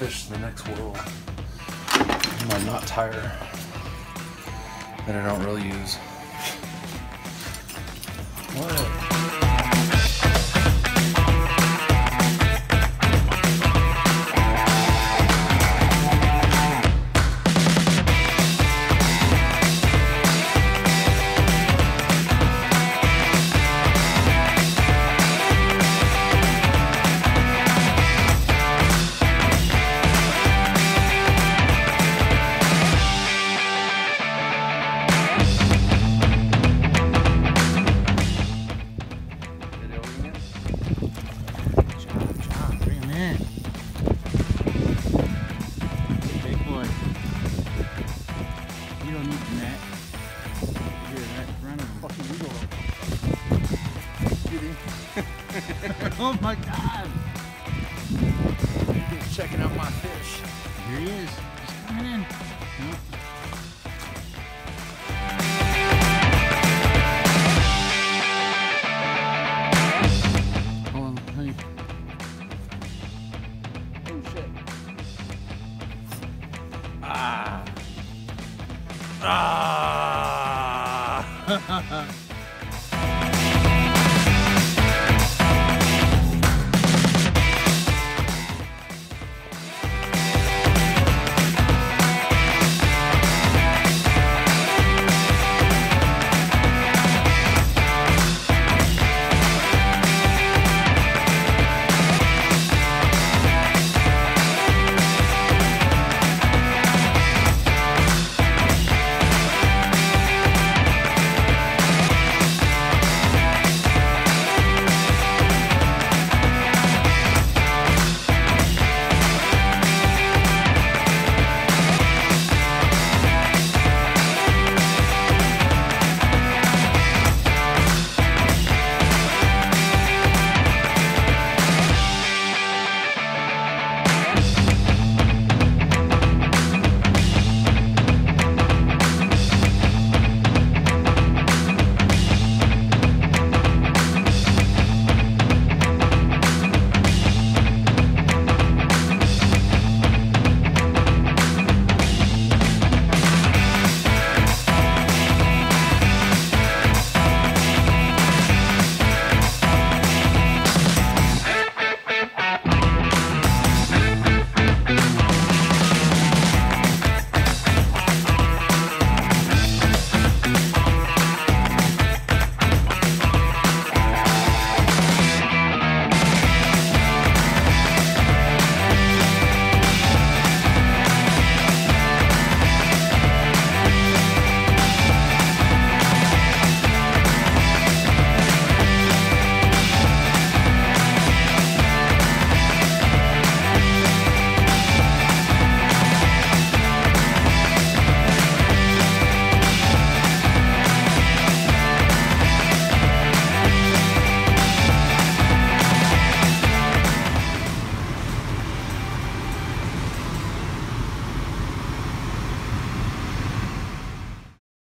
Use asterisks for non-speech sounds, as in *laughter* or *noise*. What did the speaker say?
fish to the next world. My knot tire that I don't really use. Oh my god! He's checking out my fish. Here he is. He's coming in. Nope. Oh shit. Ah. Ah. *laughs*